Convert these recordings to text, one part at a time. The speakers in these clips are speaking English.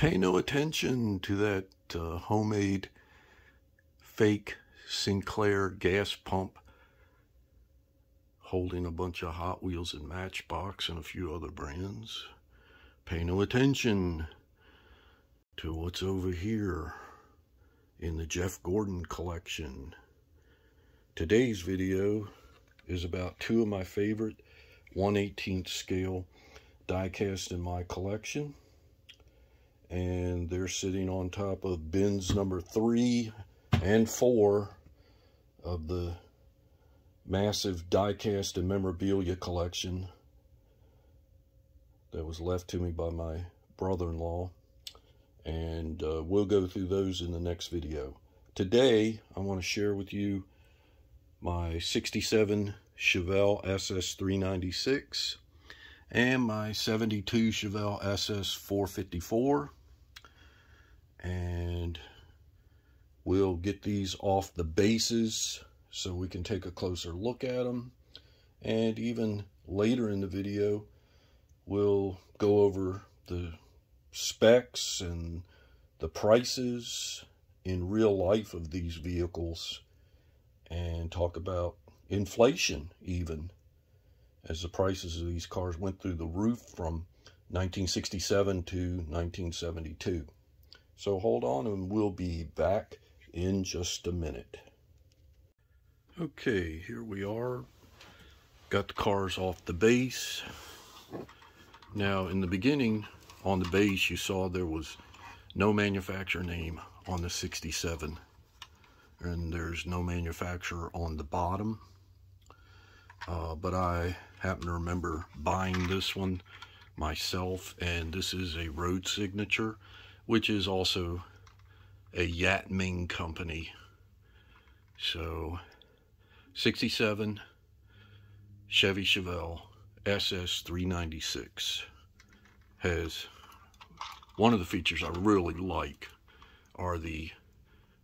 Pay no attention to that uh, homemade fake Sinclair gas pump holding a bunch of Hot Wheels and Matchbox and a few other brands. Pay no attention to what's over here in the Jeff Gordon collection. Today's video is about two of my favorite 118th scale diecast in my collection. And they're sitting on top of bins number three and four of the massive diecast and memorabilia collection that was left to me by my brother-in-law and uh, we'll go through those in the next video. Today, I want to share with you my 67 Chevelle SS396 and my 72 Chevelle SS454 and we'll get these off the bases so we can take a closer look at them and even later in the video we'll go over the specs and the prices in real life of these vehicles and talk about inflation even as the prices of these cars went through the roof from 1967 to 1972. So hold on and we'll be back in just a minute. Okay, here we are. Got the cars off the base. Now, in the beginning, on the base you saw there was no manufacturer name on the 67 and there's no manufacturer on the bottom uh, but I happen to remember buying this one myself and this is a road signature which is also a Yat Ming company so 67 Chevy Chevelle SS 396 has one of the features I really like are the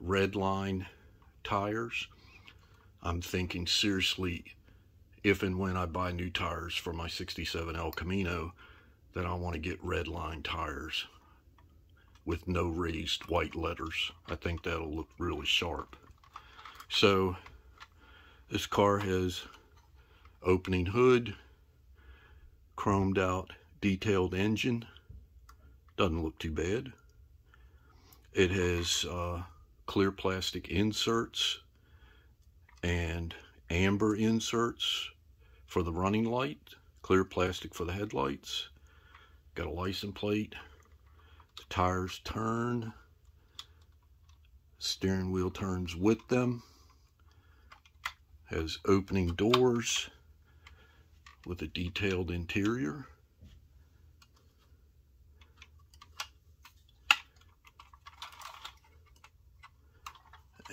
red line tires. I'm thinking seriously if and when I buy new tires for my 67 El Camino that I want to get red line tires with no raised white letters. I think that'll look really sharp. So this car has opening hood, chromed out detailed engine. Doesn't look too bad. It has uh, clear plastic inserts and amber inserts for the running light, clear plastic for the headlights. Got a license plate. Tires turn. Steering wheel turns with them. Has opening doors with a detailed interior.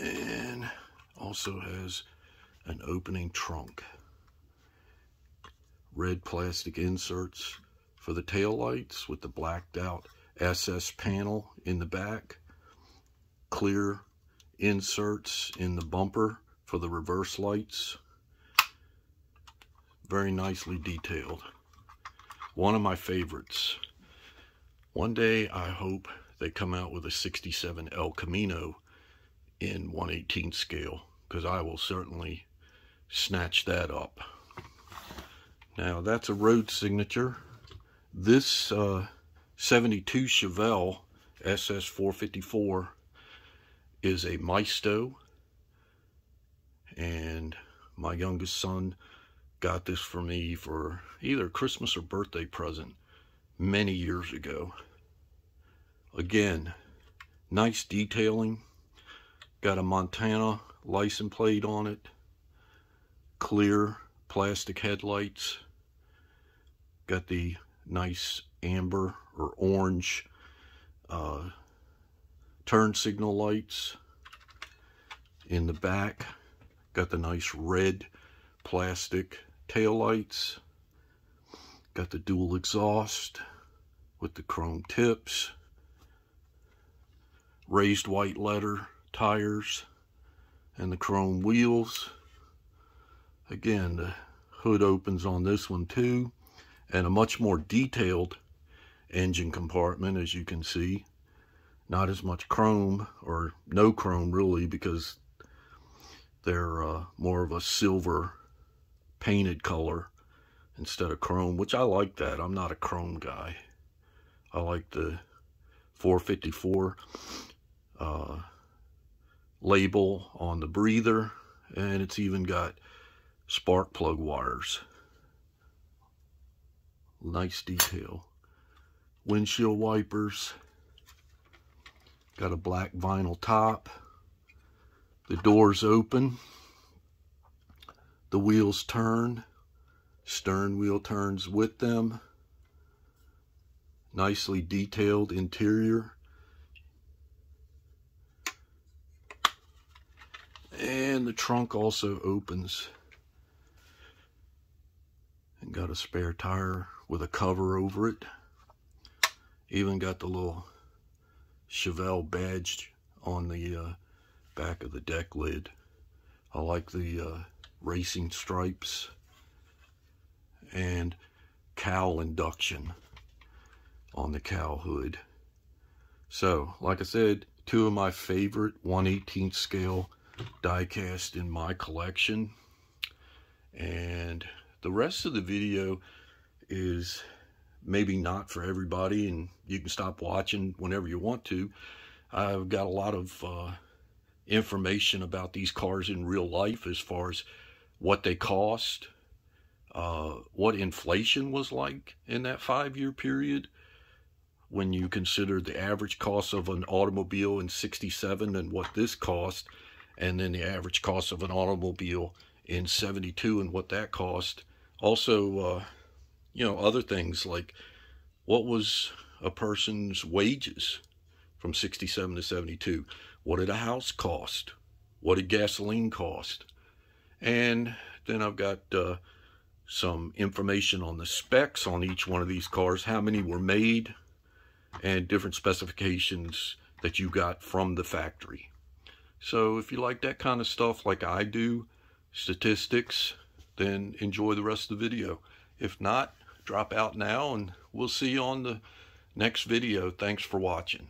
and also has an opening trunk. Red plastic inserts for the tail lights with the blacked out SS panel in the back. Clear inserts in the bumper for the reverse lights. Very nicely detailed. One of my favorites. One day I hope they come out with a 67 El Camino in 118 scale because I will certainly snatch that up. Now that's a road signature. This uh, 72 Chevelle SS454 is a Maisto and my youngest son got this for me for either Christmas or birthday present many years ago. Again, nice detailing Got a Montana license plate on it. Clear plastic headlights. Got the nice amber or orange uh, turn signal lights. In the back, got the nice red plastic tail lights. Got the dual exhaust with the chrome tips. Raised white letter tires and the chrome wheels. Again, the hood opens on this one too, and a much more detailed engine compartment, as you can see. not as much chrome or no chrome really because they're uh, more of a silver painted color instead of chrome, which I like that. I'm not a chrome guy. I like the 454 uh, label on the breather, and it's even got spark plug wires. Nice detail. Windshield wipers. Got a black vinyl top. The doors open. The wheels turn. Stern wheel turns with them. Nicely detailed interior. And the trunk also opens. And got a spare tire with a cover over it. Even got the little Chevelle badge on the uh, back of the deck lid. I like the uh, racing stripes and cowl induction on the cowl hood. So, like I said, two of my favorite 118th scale diecast in my collection. And the rest of the video is maybe not for everybody and you can stop watching whenever you want to. I've got a lot of uh, information about these cars in real life as far as what they cost, uh, what inflation was like in that five-year period when you consider the average cost of an automobile in 67 and what this cost, and then the average cost of an automobile in 72 and what that cost. Also, uh, you know, other things like what was a person's wages from 67 to 72? What did a house cost? What did gasoline cost? And then I've got uh, some information on the specs on each one of these cars, how many were made, and different specifications that you got from the factory. So if you like that kind of stuff like I do, statistics, then enjoy the rest of the video. If not, drop out now and we'll see you on the next video. Thanks for watching.